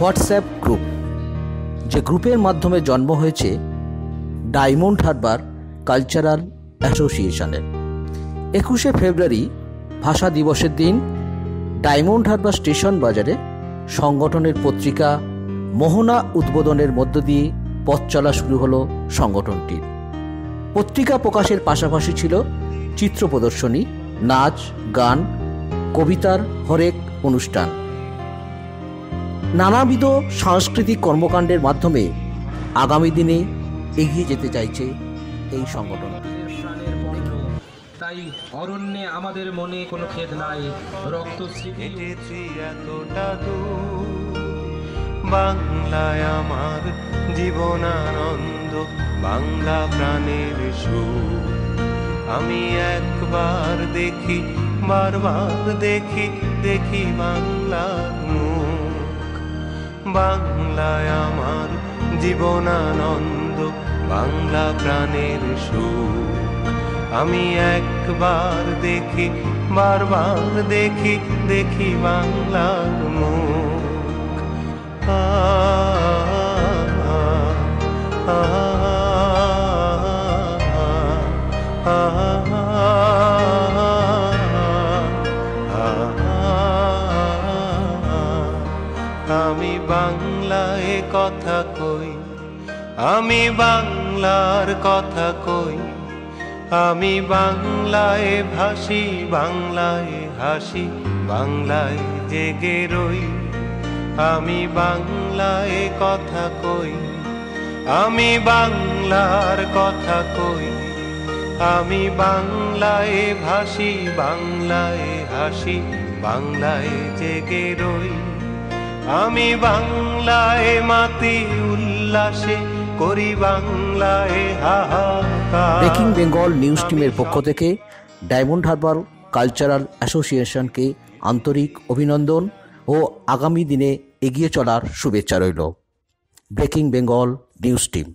WhatsApp group, যে গ্রুপের মাধ্যমে জন্ম হয়েছে ডায়মন্ড হারবার কালচারাল অ্যাসোসিয়েশনের। একুশে ফেব্রুয়ারি ভাষা দিবসের দিন ডায়মন্ড হারবার স্টেশন বাজারে সংগঠনের পত্রিকা মোহনা উদ্বোধনের মধ্য দিয়ে পথ চলা শুরু হলো সংগঠনটির। পত্রিকা প্রকাশের পাশাপাশি ছিল চিত্র প্রদর্শনী, নাচ, গান, কবিতার হরেক অনুষ্ঠান। নানাবিধ সাংস্কৃতিক কর্মকাণ্ডের মাধ্যমে আগামী দিনে এগিয়ে যেতে চাইছে এই সংগঠন। প্রাণের তাই অরণ্যে আমাদের মনে কোনো খেদ নাই। রক্ত এতটা বাংলায় আমার জীবনানন্দ বাংলা প্রাণের আমি একবার দেখি বারবার দেখি দেখি মুখ বাংলায় আমার জীবনানন্দ বাংলা প্রাণের সুর আমি একবার দেখি বারবার দেখি দেখি বাংলার মুখ আ, আ, আ, আমি বাংলায় কথা কই? আমি বাংলার কথা কই? আমি বাংলায় ভাসি, বাংলায় হাসি, বাংলায় জেগে রই। আমি বাংলায় কথা কই? আমি বাংলার কথা কই? আমি বাংলায় ভাসি, বাংলায় হাসি, বাংলায় জেগে রই। আমি বাংলায় মাতি উল্লাসে করি বাংলায় হাহাকার। ব্রেকিং বেঙ্গল নিউজ টিমের পক্ষ থেকে ডায়মন্ড হারবার কালচারাল অ্যাসোসিয়েশনকে আন্তরিক অভিনন্দন ও আগামী দিনে এগিয়ে চলার শুভেচ্ছা রইল। Breaking Bengal news team.